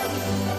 you